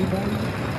Obrigado.